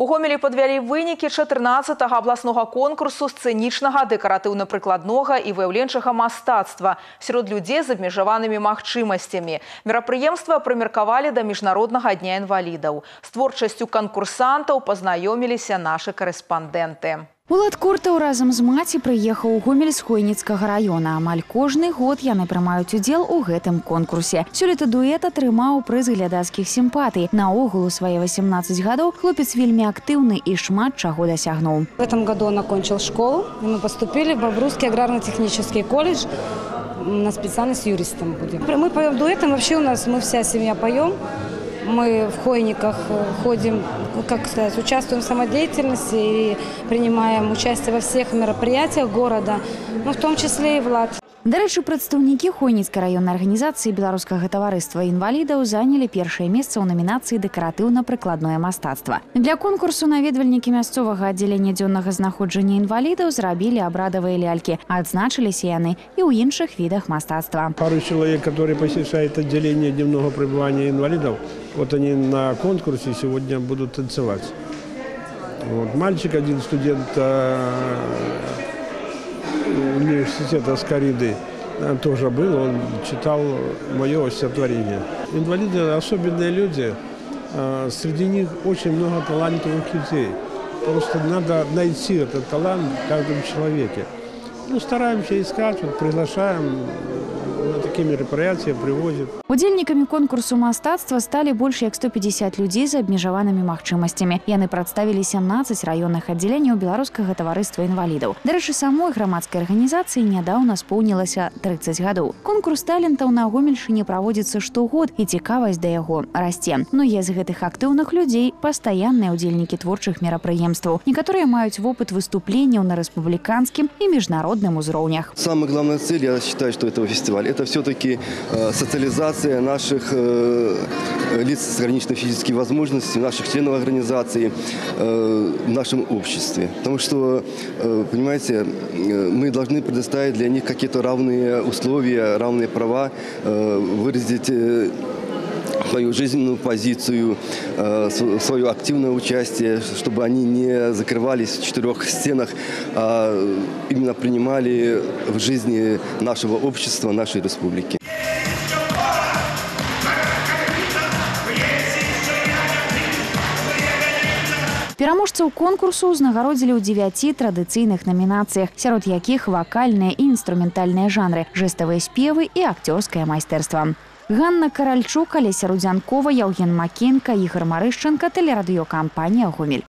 У гомелі падвялі вынікі 14 абласнога конкурсу сцэнічнага дэкаратыўна-прыкладнога і выяўленчага мастацтва сярод людзей з абмежаванымі магчымасцямі. Мерапрыемства прымеркавалі да міжнароднага дня інвалідаў. З творчасцю канкурсантаў пазнаёміліся нашы карэспандэнты. Улад Кортаў разам з маці прыехаў у гомель з хойніцкага раёна. Амаль кожны год яны прымаюць удзел у гэтым конкурсе. Сёлета дуэт атрымаў прыз глядацкіх сімпатый. Наогул у свае 18 гадоў хлопец вельмі актыўны і шмат чаго дасягнуў. В этом году он окончил школу, и мы поступили в Бобруйский аграрно-технический колледж на специальность юристом будем. Мы поем дуэтом, вообще у нас мы вся семья поем. Мы в Хойниках э, ходим, как сказать, участвуем в самодеятельности и принимаем участие во всех мероприятиях города, ну, в том числе и Влад. Дарэчы, прадстаўнікі хойніцкай раённай арганізацыі беларускага таварыства інвалідаў занялі першае месца ў намінацыі дэкаратыўна-прыкладное мастацтва. Для конкурсу наведвальнікі мясцовага аддзялення дзённага знаходжання інвалідаў зрабілі абрадавыя лялькі. Адзначыліся яны і ў іншых відах мастацтва. Пару человек, которые посещают отделение дневного пребывания инвалидов, вот они на конкурсе сегодня будут танцевать. Вот. Мальчик, один студент э, университета Скориды, э, тоже был, он читал мое стихотворение. Инвалиды – особенные люди, э, среди них очень много талантливых людей. Просто надо найти этот талант в каждом человеке. Ну, стараемся искать, вот, приглашаем на такие мероприятия, привозят. Удзельнікамі конкурсу мастацтва сталі больш як 150 людзей з абмежаванымі магчымасцямі. Яны прадставілі 17 раённых аддзяленняў беларускага таварыства інвалідаў. Дарэчы, самой грамадскай арганізацыі нядаўна споўнілася 30 гадоў. Конкурс талентаў на гомельшыне праводзіцца штогод і цікавасць да яго расце. Многія з гэтых актыўных людзей пастаянныя ўдзельнікі творчых мерапрыемстваў. Некаторыя маюць вопыт выступленняў на рэспубліканскім і міжнародным узроўнях. Самая главная цель, я считаю, что этого фестиваля, это все-таки э, социализация наших э, лиц с ограниченными физическими возможностями, наших членов организации э, в нашем обществе. Потому что, понимаете, мы должны предоставить для них какие-то равные условия, равные права, выразить свою жизненную позицию, э, св- свое активное участие, чтобы они не закрывались в четырех стенах, а именно принимали в жизни нашего общества, нашей республики. Пераможцаў конкурсу ўзнагародзілі ў дзевяці традыцыйных намінацыях, сярод якіх вакальныя і інструментальныя жанры, жэставыя спевы і акцёрскае майстэрства. Ганна Каральчук, Алеся Рудзянкова, Яўген Макенка, Ігор Марышчанка, тэлерадыёкампанія Гомель.